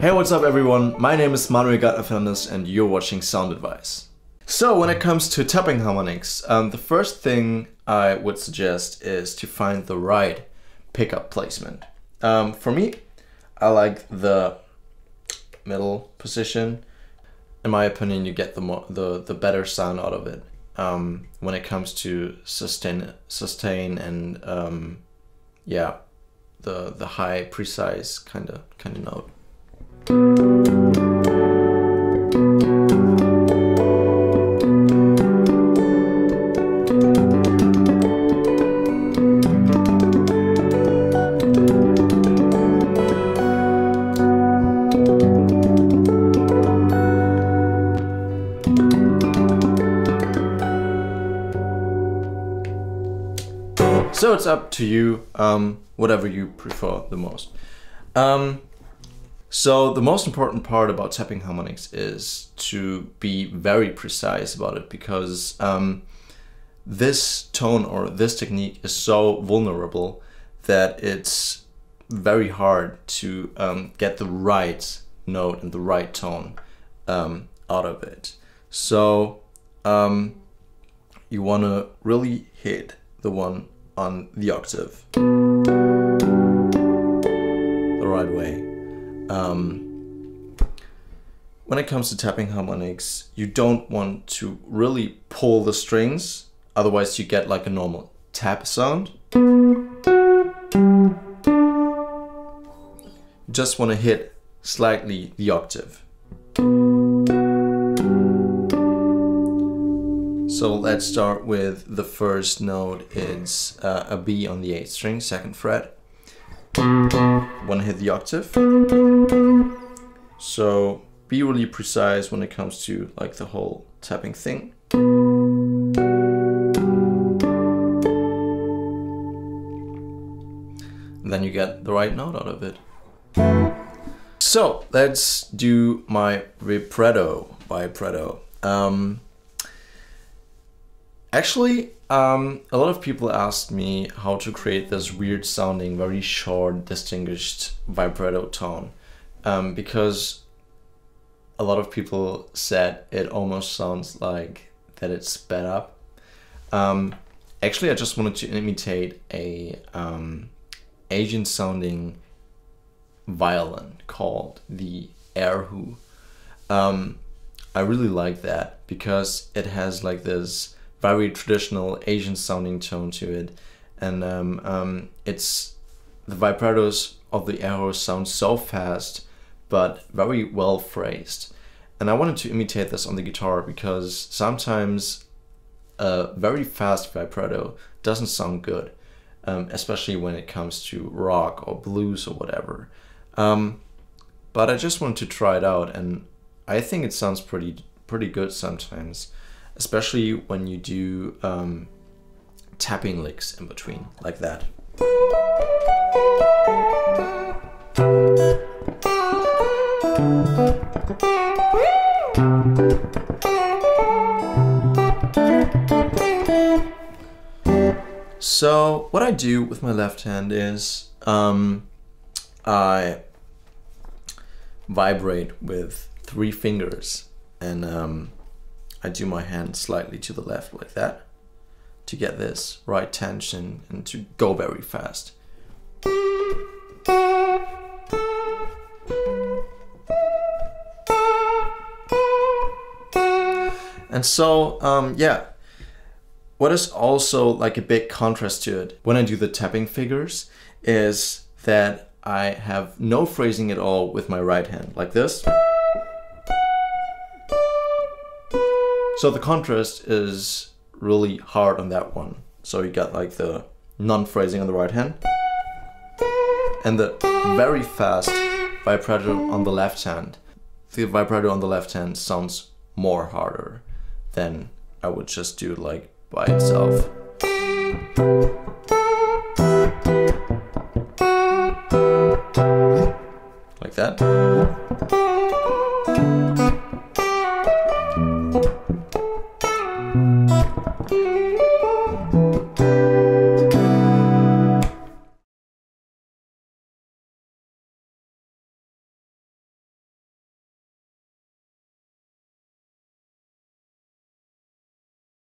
Hey, what's up everyone? My name is Manuel Gardner Fernandes and you're watching Sound Advice. So when it comes to tapping harmonics, um, the first thing I would suggest is to find the right pickup placement. Um, for me, I like the middle position. In my opinion, you get the more, the the better sound out of it um, when it comes to sustain sustain and um, yeah, the the high precise kind of kind of note. So it's up to you, um, whatever you prefer the most. Um, so the most important part about tapping harmonics is to be very precise about it because um, this tone or this technique is so vulnerable that it's very hard to um, get the right note and the right tone um, out of it. So um, you want to really hit the one on the octave Um, when it comes to tapping harmonics, you don't want to really pull the strings, otherwise you get like a normal tap sound. Just want to hit slightly the octave. So let's start with the first note. It's uh, a B on the 8th string, second fret. Want to hit the octave. So be really precise when it comes to like the whole tapping thing. And then you get the right note out of it. So let's do my vibrato vibrato. Um, Actually, um, a lot of people asked me how to create this weird sounding, very short, distinguished vibrato tone. Um, because a lot of people said it almost sounds like that it's sped up. Um, actually, I just wanted to imitate a um, Asian sounding violin called the erhu. Um, I really like that because it has like this very traditional Asian sounding tone to it. And um, um, it's the vibratos of the erhu sound so fast, but very well phrased. And I wanted to imitate this on the guitar because sometimes a very fast vibrato doesn't sound good, um, especially when it comes to rock or blues or whatever. Um, but I just wanted to try it out, and I think it sounds pretty pretty good sometimes especially when you do um, tapping licks in between, like that. So what I do with my left hand is um, I vibrate with three fingers and um, I do my hand slightly to the left like that to get this right tension and to go very fast. And so, um, yeah, what is also like a big contrast to it when I do the tapping figures is that I have no phrasing at all with my right hand, like this. So the contrast is really hard on that one. So you got like the non-phrasing on the right hand and the very fast vibrato on the left hand. The vibrato on the left hand sounds more harder than I would just do like by itself. Like that.